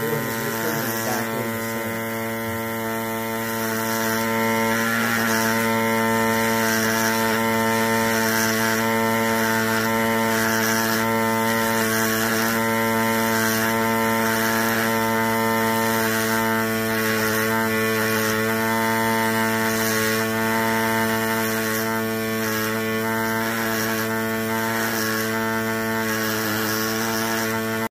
doing is making